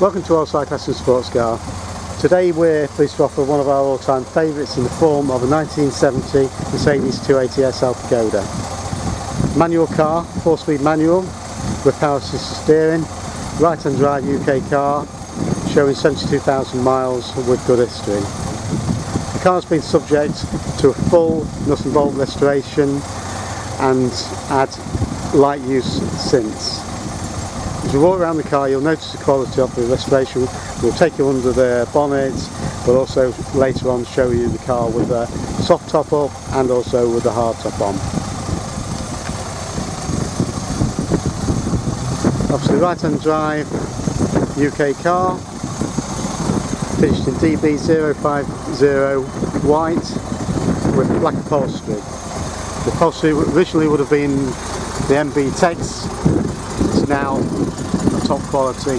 Welcome to Woldside Classic and Sports Car. Today we're pleased to offer one of our all-time favourites in the form of a 1970 Mercedes 280 SL Pagoda. Manual car, 4-speed manual with power assisted steering, right-hand drive UK car showing 72,000 miles with good history. The car has been subject to a full nut and bolt restoration and had light use since. You walk around the car you'll notice the quality of the restoration. We'll take you under the bonnet but also later on show you the car with a soft top up and also with a hard top on. Obviously right hand drive UK car finished in DB050 white with black upholstery. The upholstery originally would have been the MB Tex, it's now top quality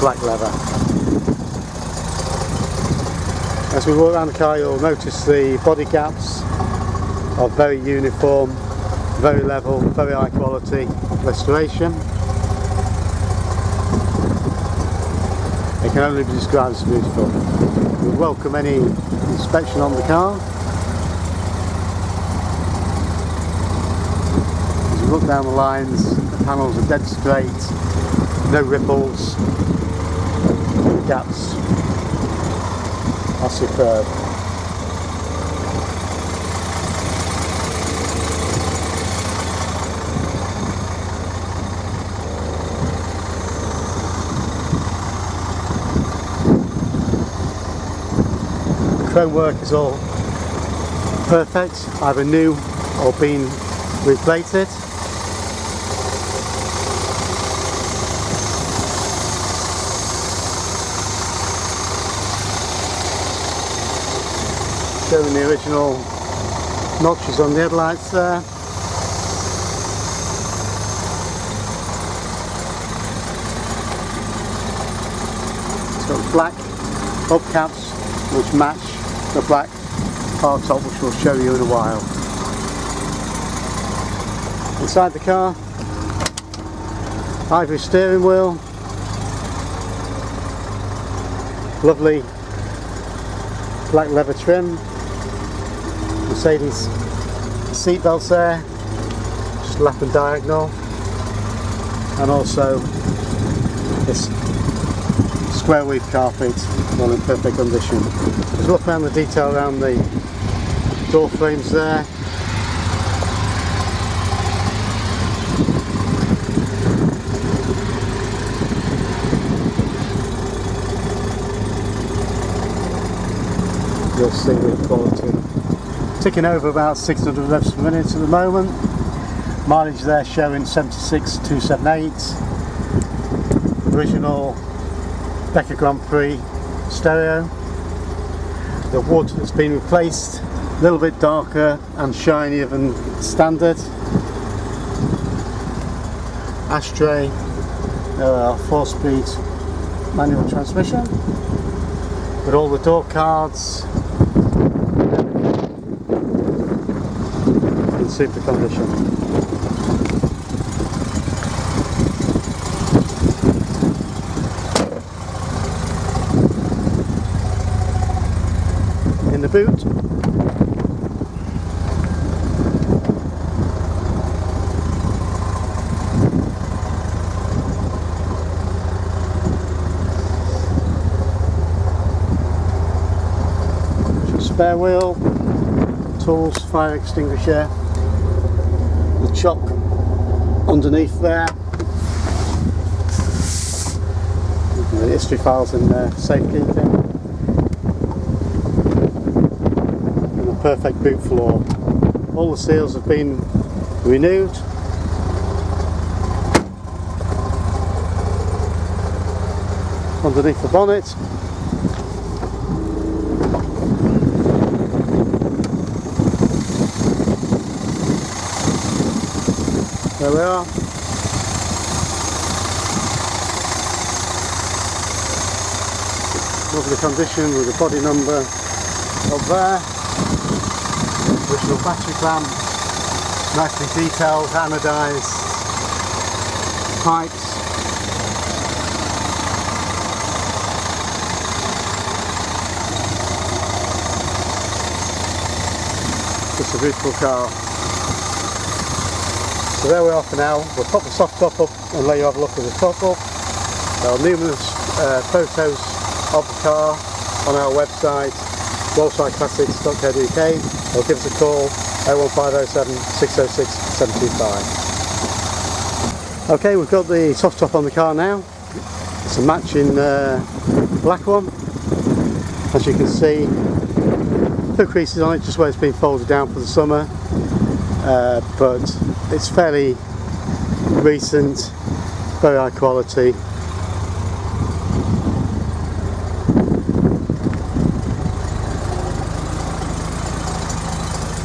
black leather. As we walk around the car you'll notice the body gaps are very uniform, very level, very high quality restoration. It can only be described as beautiful. We welcome any inspection on the car. As you look down the lines, the panels are dead straight, no ripples, the gaps are superb. Chrome work is all perfect, either new or been replated. Showing the original notches on the headlights there. It's got black hubcaps which match the black hard top which we'll show you in a while. Inside the car, ivory steering wheel, lovely black leather trim, Mercedes seat belts there, just lap and diagonal, and also this square weave carpet all in perfect condition. Just look around the detail around the door frames there. You'll see the quality. Ticking over about 600 revs per minute at the moment. Mileage there showing 76278. Original Becker Grand Prix stereo. The wood has been replaced, a little bit darker and shinier than standard. Ashtray, uh, 4 speed manual transmission with all the door cards super condition. in the boot. Spare wheel, tools, fire extinguisher, the chock underneath there, the history files in there, safekeeping. And a perfect boot floor. All the seals have been renewed. Underneath the bonnet. well. Look at the condition with the body number up there. Original battery clamp, nicely detailed, anodised pipes. It's a beautiful car. So there we are for now. We'll pop the soft top up and let you have a look at the top up. There are numerous uh, photos of the car on our website woldsideClassics.co.uk or give us a call 01507 606 725. Okay, we've got the soft top on the car now. It's a matching uh, black one. As you can see, no creases on it, just where it's been folded down for the summer. Uh, but it's fairly recent, very high quality.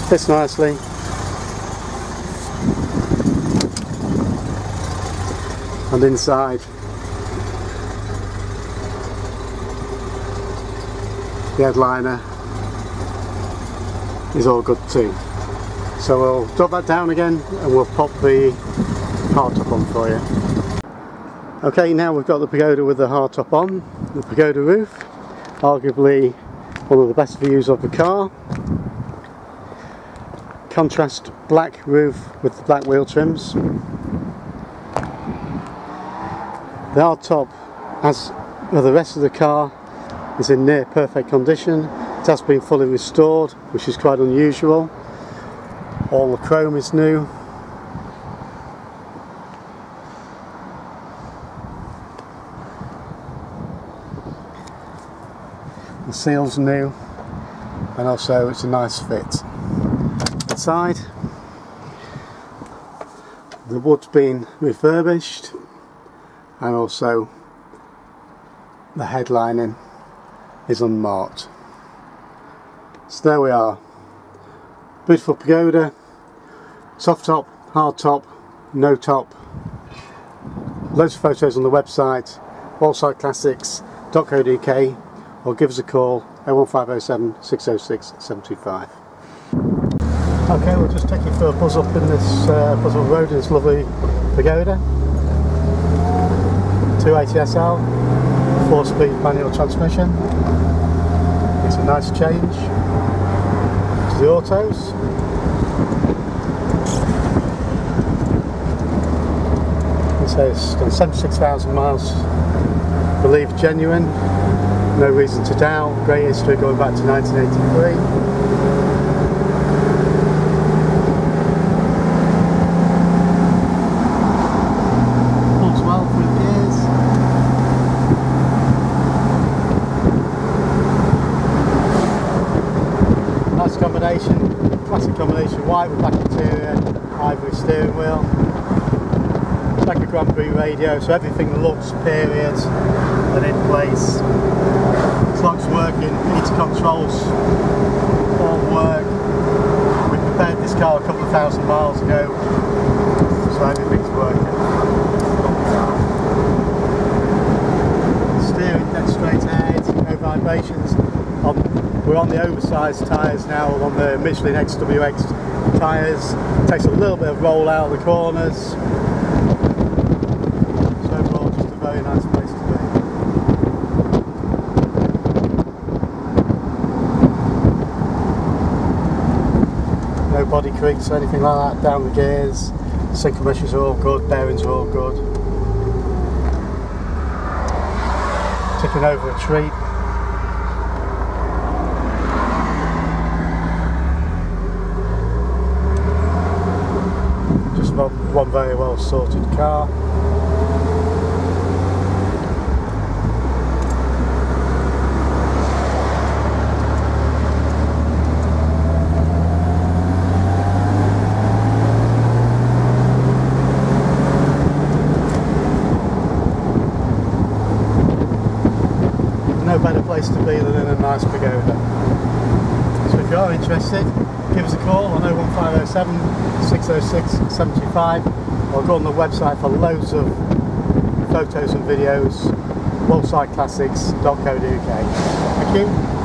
Fits nicely. And inside the headliner is all good too. So we'll drop that down again and we'll pop the hardtop on for you. Okay, now we've got the pagoda with the hardtop on, the pagoda roof, arguably one of the best views of the car. Contrast black roof with the black wheel trims. The hardtop, as with the rest of the car, is in near perfect condition. It has been fully restored, which is quite unusual. All the chrome is new. The seal's new and also it's a nice fit. Inside the wood's been refurbished and also the headlining is unmarked. So there we are. Beautiful pagoda, soft top, hard top, no top. Loads of photos on the website, woldsideclassics.co.uk or give us a call 01507 606 725. Okay, we'll just take you for a buzz up in this uh, Buzzell Road in this lovely pagoda. 280 SL, 4 speed manual transmission. It's a nice change the autos. It says done 76,000 miles, believe genuine, no reason to doubt, great history going back to 1983. Pulls well through gears. Nice combination, classic combination, white with black interior, ivory steering wheel. Becker Grand Prix radio, so everything looks period and in place. Clock's working, heater controls all work. We prepared this car a couple of thousand miles ago, so everything's working. Steering dead straight ahead, no vibrations. On, we're on the oversized tyres now, on the Michelin XWX tyres. Takes a little bit of roll out of the corners. So overall just a very nice place to be. No body creaks or anything like that down the gears. Synchro meshes are all good, bearings are all good. Tipping over a tree. Just one, very well sorted car. no better place to be than in a nice pagoda. So if you are interested, give us a call on 01507 606 725 or go on the website for loads of photos and videos, woldsideclassics.co.uk. Thank you.